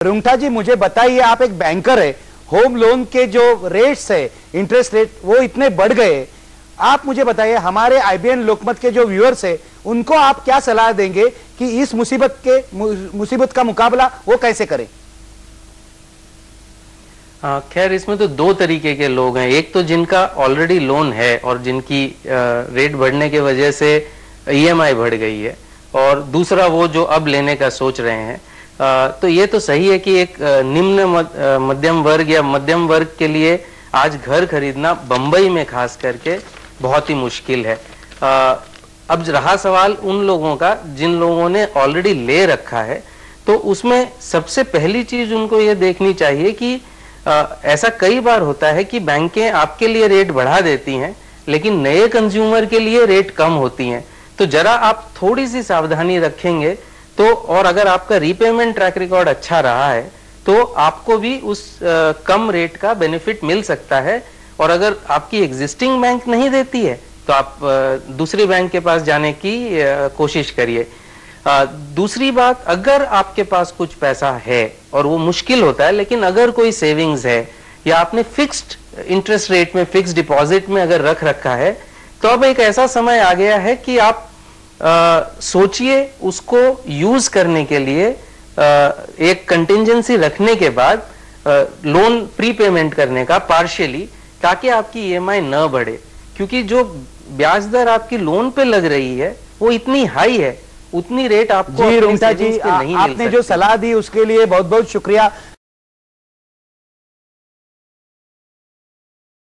रुंगठा जी, मुझे बताइए, आप एक बैंकर है। होम लोन के जो रेट्स है इंटरेस्ट रेट वो इतने बढ़ गए। आप मुझे बताइए, हमारे आईबीएन लोकमत के जो व्यूअर्स है, उनको आप क्या सलाह देंगे कि इस मुसीबत के मुसीबत का मुकाबला वो कैसे करें? खैर, इसमें तो दो तरीके के लोग हैं। एक तो जिनका ऑलरेडी लोन है और जिनकी रेट बढ़ने की वजह से ईएमआई बढ़ गई है। और दूसरा वो जो अब लेने का सोच रहे हैं तो ये तो सही है कि एक निम्न मध्यम वर्ग या मध्यम वर्ग के लिए आज घर खरीदना बंबई में खास करके बहुत ही मुश्किल है। अब रहा सवाल उन लोगों का जिन लोगों ने ऑलरेडी ले रखा है तो उसमें सबसे पहली चीज़ उनको ये देखनी चाहिए कि आ, ऐसा कई बार होता है कि बैंकें आपके लिए रेट बढ़ा देती हैं लेकिन नए कंज्यूमर के लिए रेट कम होती हैं। तो जरा आप थोड़ी सी सावधानी रखेंगे तो और अगर आपका रीपेमेंट ट्रैक रिकॉर्ड अच्छा रहा है तो आपको भी उस आ, कम रेट का बेनिफिट मिल सकता है। और अगर आपकी एग्जिस्टिंग बैंक नहीं देती है तो आप आ, दूसरे बैंक के पास जाने की आ, कोशिश करिए। दूसरी बात अगर आपके पास कुछ पैसा है और वो मुश्किल होता है लेकिन अगर कोई सेविंग्स है या आपने फिक्स्ड इंटरेस्ट रेट में फिक्स डिपॉजिट में अगर रख रखा है तो अब एक ऐसा समय आ गया है कि आप सोचिए उसको यूज़ करने के लिए आ, एक कंटिजेंसी रखने के बाद आ, लोन प्रीपेमेंट करने का पार्शियली ताकि आपकी ईएमआई न बढ़े। क्योंकि जो ब्याज दर आपकी लोन पे लग रही है वो इतनी हाई है उतनी रेट आपको जी रुमता जी आ, आपने जो सलाह दी उसके लिए बहुत बहुत शुक्रिया।